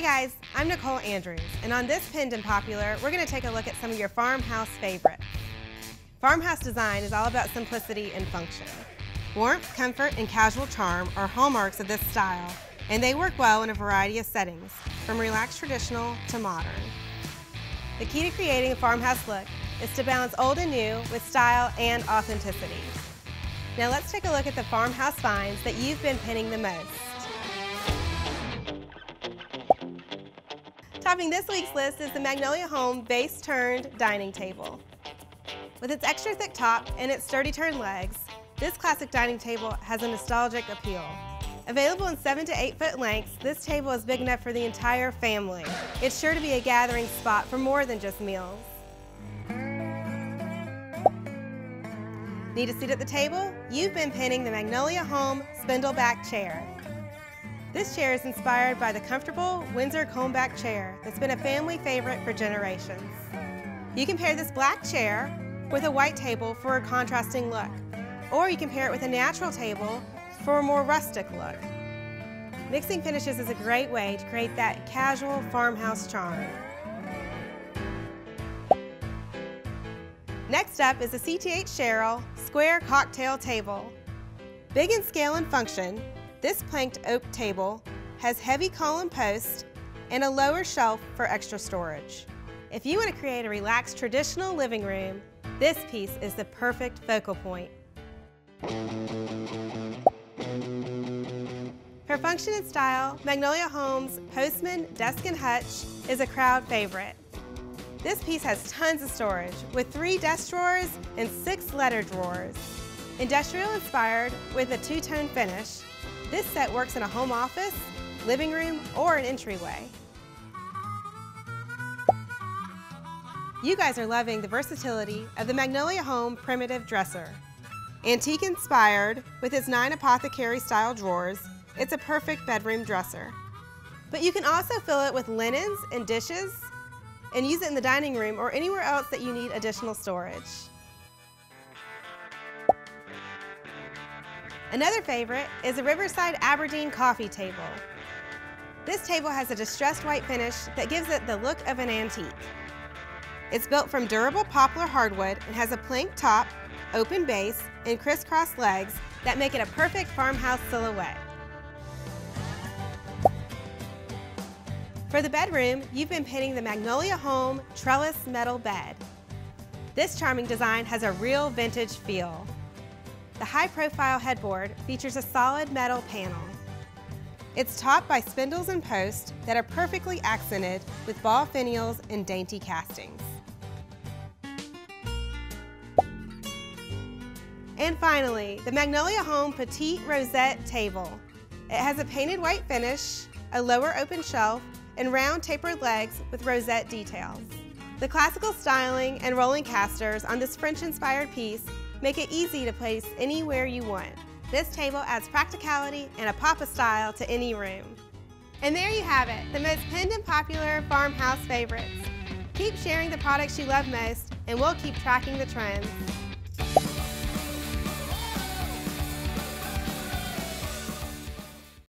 Hey guys, I'm Nicole Andrews, and on this Pinned and Popular, we're going to take a look at some of your farmhouse favorites. Farmhouse design is all about simplicity and function. Warmth, comfort, and casual charm are hallmarks of this style, and they work well in a variety of settings, from relaxed traditional to modern. The key to creating a farmhouse look is to balance old and new with style and authenticity. Now let's take a look at the farmhouse finds that you've been pinning the most. Topping this week's list is the Magnolia Home Base Turned Dining Table. With its extra thick top and its sturdy turned legs, this classic dining table has a nostalgic appeal. Available in 7 to 8 foot lengths, this table is big enough for the entire family. It's sure to be a gathering spot for more than just meals. Need a seat at the table? You've been pinning the Magnolia Home Spindleback Chair. This chair is inspired by the comfortable Windsor combback chair that's been a family favorite for generations. You can pair this black chair with a white table for a contrasting look, or you can pair it with a natural table for a more rustic look. Mixing finishes is a great way to create that casual farmhouse charm. Next up is the CTH Sherrill Square Cocktail Table. Big in scale and function, this planked oak table has heavy column posts and a lower shelf for extra storage. If you want to create a relaxed traditional living room, this piece is the perfect focal point. For function and style, Magnolia Homes Postman Desk and Hutch is a crowd favorite. This piece has tons of storage with three desk drawers and six letter drawers. Industrial inspired with a two-tone finish, this set works in a home office, living room, or an entryway. You guys are loving the versatility of the Magnolia Home Primitive Dresser. Antique inspired with its nine apothecary style drawers, it's a perfect bedroom dresser. But you can also fill it with linens and dishes, and use it in the dining room or anywhere else that you need additional storage. Another favorite is the Riverside Aberdeen coffee table. This table has a distressed white finish that gives it the look of an antique. It's built from durable poplar hardwood and has a plank top, open base, and crisscross legs that make it a perfect farmhouse silhouette. For the bedroom, you've been pinning the Magnolia Home Trellis Metal Bed. This charming design has a real vintage feel. The high-profile headboard features a solid metal panel. It's topped by spindles and posts that are perfectly accented with ball finials and dainty castings. And finally, the Magnolia Home Petite Rosette Table. It has a painted white finish, a lower open shelf, and round tapered legs with rosette details. The classical styling and rolling casters on this French-inspired piece make it easy to place anywhere you want. This table adds practicality and a pop of style to any room. And there you have it, the most pinned and popular farmhouse favorites. Keep sharing the products you love most, and we'll keep tracking the trends.